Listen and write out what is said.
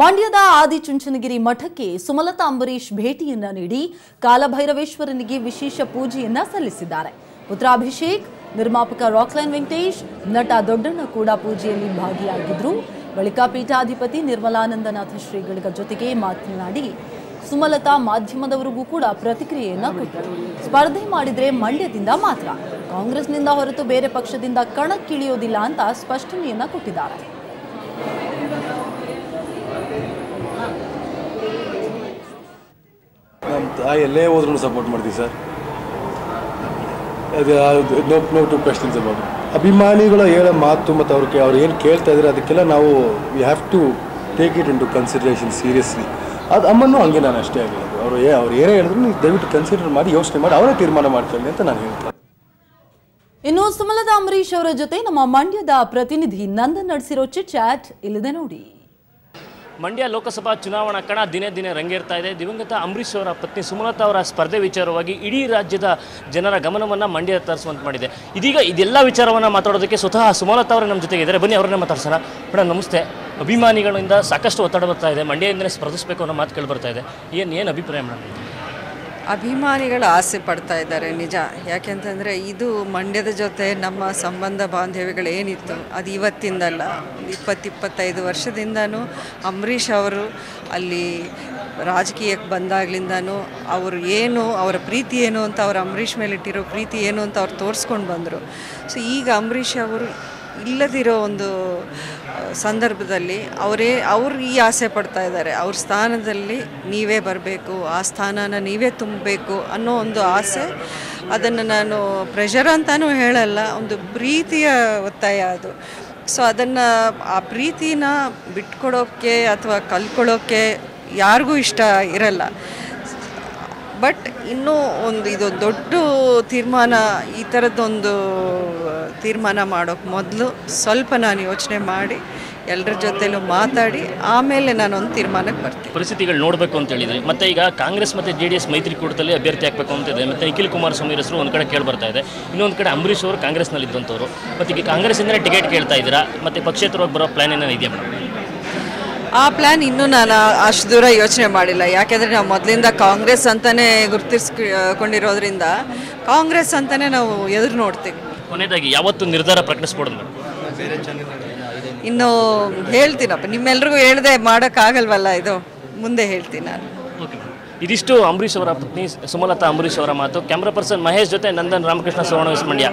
ಮಂಡ್ಯದ ಆದಿಚುಂಚನಗಿರಿ ಮಠಕ್ಕೆ ಸುಮಲತಾ ಅಂಬರೀಶ್ ಭೇಟಿಯನ್ನ ನೀಡಿ ಕಾಲಭೈರವೇಶ್ವರನಿಗೆ ವಿಶೇಷ ಪೂಜೆಯನ್ನ ಸಲ್ಲಿಸಿದ್ದಾರೆ. ಪುತ್ರ ಅಭಿಷೇಕ್ ನಿರ್ಮಾಪಕ ರಾಕ್ಲೈನ್ ವೆಂಕಟೇಶ್, ನಟ ದೊಡ್ಡಣ್ಣ ಕೂಡ ಪೂಜೆಯಲ್ಲಿ ಭಾಗಿಯಾಗಿದ್ರು. ಬಳಿಕ ಪೀಠಾಧಿಪತಿ ನಿರ್ಮಲಾನಂದನಾಥ ಶ್ರೀಗಳ ಜೊತೆಗೆ ಮಾತನಾಡಿ, ಸುಮಲತಾ ಮಾಧ್ಯಮದವರಿಗೂ ಕೂಡ ಪ್ರತಿಕ್ರಿಯೆಯನ್ನ ಕೊಟ್ಟರು. ಸ್ಪರ್ಧೆ ಮಾಡಿದ್ರೆ ಮಂಡ್ಯದಿಂದ ಮಾತ್ರ. ಕಾಂಗ್ರೆಸ್ನಿಂದ ಹೊರತು ಬೇರೆ ಪಕ್ಷದಿಂದ ಕಣಕ್ಕಿಳಿಯೋದಿಲ್ಲ ಅಂತ ಸ್ಪಷ್ಟನೆಯನ್ನ ಕೊಟ್ಟಿದ್ದಾರೆ. ತಾಯಿ ಎಲ್ಲೇ ಹೋದ್ರೂ ಸಪೋರ್ಟ್ ಮಾಡ್ತೀವಿ ಸರ್ ಅದು no no to questions about ಅಭಿಮಾನಿಗಳು ಹೇಳೋ ಮಾತು ಮತ್ತು ಅವ್ರಿಗೆ ಅವ್ರು ಏನು ಕೇಳ್ತಾ ಇದ್ದಾರೆ ಅದಕ್ಕೆಲ್ಲ ನಾವು we have to take it in to consideration seriously ಅದು ಅಮ್ಮನೂ ಹಂಗೆ ನಾನು ಅಷ್ಟೇ ಆಗಿರೋದು ಅವರು ಏ, ಅವ್ರು ಏನೇ ಹೇಳಿದ್ರು ನೀವು ದಯವಿಟ್ಟು ಕನ್ಸಿಡರ್ ಮಾಡಿ, ಯೋಚನೆ ಮಾಡಿ, ಅವರೇ ತೀರ್ಮಾನ ಮಾಡ್ಕೊಳ್ಳಿ ಅಂತ ನಾನು ಹೇಳ್ತೀನಿ ಇನ್ನು ಸುಮಲದ ಅಂಬರೀಶ್ ಅವರ ಜೊತೆ ನಮ್ಮ ಮಂಡ್ಯದ ಪ್ರತಿನಿಧಿ ನಂದನ್ ನಡೆಸಿರೋ ಚಿಟ್ ಚಾಟ್ ಇಲ್ಲಿದೆ ನೋಡಿ. ಮಂಡ್ಯ ಲೋಕಸಭಾ ಚುನಾವಣಾ ಕಣ ದಿನೇ ದಿನೇ ರಂಗೇರ್ತಾ ಇದೆ. ದಿವಂಗತ ಅಂಬರೀಶ್ ಅವರ ಪತ್ನಿ ಸುಮಲತಾ ಅವರ ಸ್ಪರ್ಧೆ ವಿಚಾರವಾಗಿ ಇಡೀ ರಾಜ್ಯದ ಜನರ ಗಮನವನ್ನು ಮಂಡ್ಯ ತರಿಸುವಂತೆ ಮಾಡಿದೆ. ಇದೀಗ ಇದೆಲ್ಲ ವಿಚಾರವನ್ನು ಮಾತಾಡೋದಕ್ಕೆ ಸ್ವತಃ ಸುಮಲತಾ ಅವರು ನಮ್ಮ ಜೊತೆಗೆ ಇದ್ದಾರೆ. ಬನ್ನಿ, ಅವರನ್ನೇ ಮಾತಾಡ್ಸೋಣ. ಮೇಡಮ್ ನಮಸ್ತೆ. ಅಭಿಮಾನಿಗಳಿಂದ ಸಾಕಷ್ಟು ಒತ್ತಡ ಬರ್ತಾ ಇದೆ. ಮಂಡ್ಯದಿಂದಲೇ ಸ್ಪರ್ಧಿಸಬೇಕು ಅನ್ನೋ ಮಾತು ಕೇಳಿ ಬರ್ತಾ ಇದೆ. ಏನು ಏನು ಅಭಿಪ್ರಾಯ ಮೇಡಮ್ ಅಭಿಮಾನಿಗಳು ಆಸೆ ಪಡ್ತಾ ಇದ್ದಾರೆ, ನಿಜ. ಯಾಕೆಂತಂದರೆ ಇದು ಮಂಡ್ಯದ ಜೊತೆ ನಮ್ಮ ಸಂಬಂಧ ಬಾಂಧವ್ಯಗಳೇನಿತ್ತು ಅದು ಇವತ್ತಿಂದಲ್ಲ. ಇಪ್ಪತ್ತಿಪ್ಪತ್ತೈದು ವರ್ಷದಿಂದನೂ ಅಂಬರೀಷ್ ಅವರು ಅಲ್ಲಿ ರಾಜಕೀಯಕ್ಕೆ ಬಂದಾಗ್ಲಿಂದನೂ ಅವರು ಏನು, ಅವರ ಪ್ರೀತಿ ಏನು ಅಂತ ಅವರು ಅಂಬರೀಷ್ ಮೇಲೆ ಇಟ್ಟಿರೋ ಪ್ರೀತಿ ಏನು ಅಂತ ಅವ್ರು ತೋರಿಸ್ಕೊಂಡು ಬಂದರು. ಸೊ ಈಗ ಅಂಬರೀಷ್ ಅವರು ಇಲ್ಲದಿರೋ ಒಂದು ಸಂದರ್ಭದಲ್ಲಿ ಅವರೇ, ಅವ್ರು ಈ ಆಸೆ ಪಡ್ತಾ ಇದ್ದಾರೆ. ಅವ್ರ ಸ್ಥಾನದಲ್ಲಿ ನೀವೇ ಬರಬೇಕು, ಆ ಸ್ಥಾನನ ನೀವೇ ತುಂಬಬೇಕು ಅನ್ನೋ ಒಂದು ಆಸೆ. ಅದನ್ನು ನಾನು ಪ್ರೆಷರ್ ಅಂತಲೂ ಹೇಳಲ್ಲ, ಒಂದು ಪ್ರೀತಿಯ ಒತ್ತಾಯ ಅದು. ಸೊ ಅದನ್ನು ಆ ಪ್ರೀತಿನ ಬಿಟ್ಕೊಡೋಕ್ಕೆ ಅಥವಾ ಕಲ್ಕೊಳ್ಳೋಕ್ಕೆ ಯಾರಿಗೂ ಇಷ್ಟ ಇರಲ್ಲ. ಬಟ್ ಇನ್ನೂ ಒಂದು ಇದು ದೊಡ್ಡ ತೀರ್ಮಾನ, ಈ ಥರದ್ದೊಂದು ತೀರ್ಮಾನ ಮಾಡೋಕ್ಕೆ ಮೊದಲು ಸ್ವಲ್ಪ ನಾನು ಯೋಚನೆ ಮಾಡಿ ಎಲ್ಲರ ಜೊತೆಲೂ ಮಾತಾಡಿ, ಆಮೇಲೆ ನಾನೊಂದು ತೀರ್ಮಾನಕ್ಕೆ ಬರ್ತೀನಿ. ಪರಿಸ್ಥಿತಿಗಳು ನೋಡಬೇಕು ಅಂತ ಹೇಳಿದ್ರೆ. ಮತ್ತೆ ಈಗ ಕಾಂಗ್ರೆಸ್ ಮತ್ತು ಜೆ ಡಿ ಎಸ್ ಮೈತ್ರಿಕೂಟದಲ್ಲಿ ಅಭ್ಯರ್ಥಿ ಆಗಬೇಕು ಅಂತ ಇದೆ. ಮತ್ತು ನಿಖಿಲ್ ಕುಮಾರಸ್ವಾಮಿ ಹೆಸರು ಒಂದು ಕಡೆ ಕೇಳಿ ಬರ್ತಾ ಇದೆ. ಇನ್ನೊಂದು ಕಡೆ ಅಂಬರೀಶ್ ಅವರು ಕಾಂಗ್ರೆಸ್ನಲ್ಲಿ ಇದ್ದಂಥವ್ರು ಮತ್ತು ಈಗ ಕಾಂಗ್ರೆಸ್ಸಿಂದಲೇ ಟಿಕೆಟ್ ಕೇಳ್ತಾ ಇದ್ದೀರಾ. ಮತ್ತು ಪಕ್ಷೇತರವಾಗಿ ಬರೋ ಪ್ಲ್ಯಾನ್ ಏನಾದ್ರು ಇದೆಯಾ ಮೇಡಮ್? ಆ ಪ್ಲ್ಯಾನ್ ಇನ್ನೂ ನಾನು ಅಷ್ಟು ದೂರ ಯೋಚನೆ ಮಾಡಿಲ್ಲ. ಯಾಕೆಂದರೆ ನಾವು ಮೊದಲಿಂದ ಕಾಂಗ್ರೆಸ್ ಅಂತಲೇ ಗುರುತಿಸ್ಕೊಂಡಿರೋದ್ರಿಂದ ಕಾಂಗ್ರೆಸ್ ಅಂತಲೇ ನಾವು ಎದುರು ನೋಡ್ತೀವಿ. ಕೊನೆಯದಾಗಿ ಯಾವತ್ತು ನಿರ್ಧಾರ ಪ್ರಕಟಿಸ್ಬೋದು ಇನ್ನು ಹೇಳ್ತೀನಪ್ಪ. ನಿಮ್ಮೆಲ್ರಿಗೂ ಹೇಳ್ದೆ ಮಾಡೋಕ್ಕಾಗಲ್ವಲ್ಲ ಇದು? ಮುಂದೆ ಹೇಳ್ತೀನಿ ನಾನು. ಓಕೆ ಇದಿಷ್ಟು ಅಂಬರೀಶ್ ಅವರ ಪತ್ನಿ ಸುಮಲತಾ ಅಂಬರೀಶ್ ಅವರ ಮಾತು. ಕ್ಯಾಮ್ರಾ ಪರ್ಸನ್ ಮಹೇಶ್ ಜೊತೆ ನಂದನ್ ರಾಮಕೃಷ್ಣ ಸುವರ್ಣ ಮಂಡ್ಯ